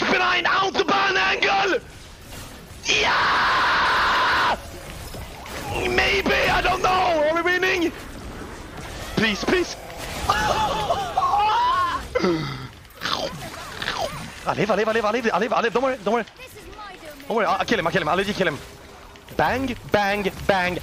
Ich behind autobahn angle! Yeah! Maybe, I don't know! Are we winning? Please, please! I live, I live, I live, I live, I live, I live, don't worry, don't worry. Don't worry, I'll kill him, I'll kill him, I'll let you kill him. Bang, bang, bang.